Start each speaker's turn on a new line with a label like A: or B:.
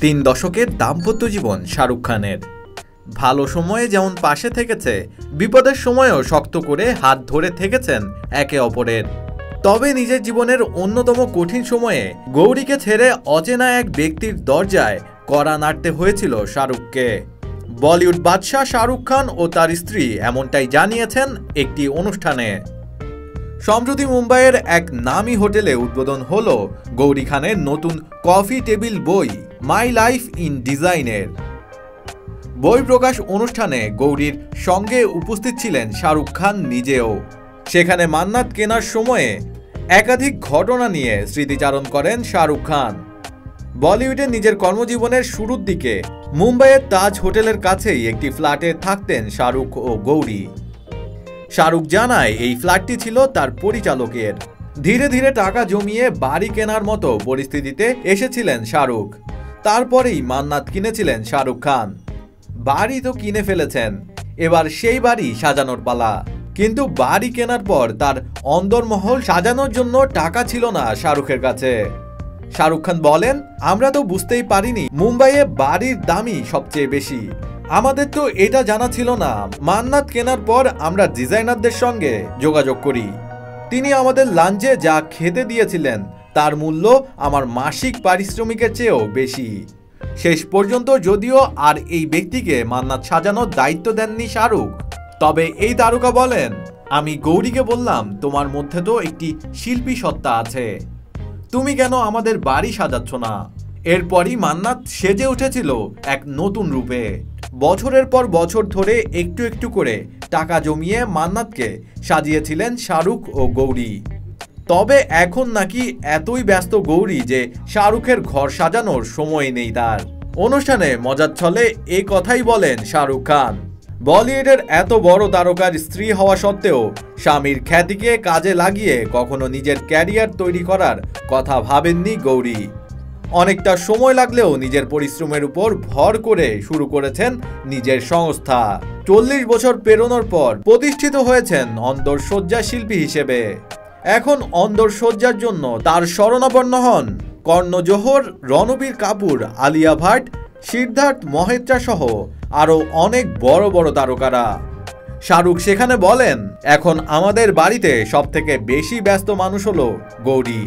A: তিন দশকের দাম্পত্য জীবন শাহরুখ খানের। ভালো সময়ে যেমন পাশে থেকেছে, বিপদের সময়েও শক্ত করে হাত ধরে থেকেছেন একে অপরের। তবে নিজের জীবনের অন্যতম কঠিন সময়ে গৌরীকে ছেড়ে অচেনা এক ব্যক্তির দরজায় কড়া নাড়তে হয়েছিল শাহরুখকে। বলিউড বাদশাহ শাহরুখ খান ও তার স্ত্রী এমনটাই জানিয়েছেন একটি অনুষ্ঠানে। সম্প্রতি মুম্বাইয়ের এক নামী হোটেলে উদ্বোধন হল গৌরী খানের নতুন কফি টেবিল বই। মাই লাইফ ইন ডিজাইনের বই প্রকাশ অনুষ্ঠানে গৌরীর সঙ্গে উপস্থিত ছিলেন শাহরুখ খান নিজেও। সেখানে মান্নাত কেনার সময়ে একাধিক ঘটনা নিয়ে স্মৃতিচারণ করেন শাহরুখ খান। বলিউডে নিজের কর্মজীবনের শুরুর দিকে মুম্বাইয়ের তাজ হোটেলের কাছেই একটি ফ্ল্যাটে থাকতেন শাহরুখ ও গৌরী। শাহরুখ জানায়, এই ফ্ল্যাটটি ছিল তার পরিচালকের। ধীরে ধীরে টাকা জমিয়ে বাড়ি কেনার মতো পরিস্থিতিতে এসেছিলেন শাহরুখ। তারপরেই মান্নাত কিনেছিলেন শাহরুখ খান। বাড়ি তো কিনে ফেলেছেন। এবার সেই বাড়ি সাজানোর পালা। কিন্তু বাড়ি কেনার পর তার অন্দরমহল সাজানোর জন্য টাকা ছিল না শাহরুখের কাছে। শাহরুখ খান বলেন, আমরা তো বুঝতেই পারিনি, মুম্বাইয়ে বাড়ির দামই সবচেয়ে বেশি। আমাদের তো এটা জানা ছিল না। মান্নাত কেনার পর আমরা ডিজাইনারদের সঙ্গে যোগাযোগ করি। তিনি আমাদের লাঞ্চে যা খেতে দিয়েছিলেন তার মূল্য আমার মাসিক পারিশ্রমিকের চেয়েও বেশি। শেষ পর্যন্ত যদিও আর এই ব্যক্তিকে মান্নাত সাজানোর দায়িত্ব দেননি শাহরুখ, তবে এই তারকা বলেন, আমি গৌরীকে বললাম, তোমার মধ্যে তো একটি শিল্পী সত্তা আছে। তুমি কেন আমাদের বাড়ি সাজাচ্ছ না? এরপরই মান্নাত সেজে উঠেছিল এক নতুন রূপে। বছরের পর বছর ধরে একটু একটু করে টাকা জমিয়ে মান্নাতকে সাজিয়েছিলেন শাহরুখ ও গৌরী। তবে এখন নাকি এতই ব্যস্ত গৌরী যে শাহরুখের ঘর সাজানোর সময় নেই তার। অনুষ্ঠানে মজার ছলে এই কথাই বলেন শাহরুখ খান। বলিউডের এত বড় তারকার স্ত্রী হওয়া সত্ত্বেও স্বামীর খ্যাতিকে কাজে লাগিয়ে কখনো নিজের ক্যারিয়ার তৈরি করার কথা ভাবেননি গৌরী। অনেকটা সময় লাগলেও নিজের পরিশ্রমের উপর ভর করে শুরু করেছেন নিজের সংস্থা। চল্লিশ বছর পেরোনোর পর প্রতিষ্ঠিত হয়েছেন অন্তর্সজ্জা শিল্পী হিসেবে। এখন অন্দরসজ্জার জন্য তার শরণাপন্ন হন কর্ণ জোহর রণবীর কাপুর, আলিয়া ভাট, সিদ্ধার্থ মহেত্রা সহ আরও অনেক বড় বড় তারকারা। শাহরুখ সেখানে বলেন, এখন আমাদের বাড়িতে সবথেকে বেশি ব্যস্ত মানুষ হলো গৌরী।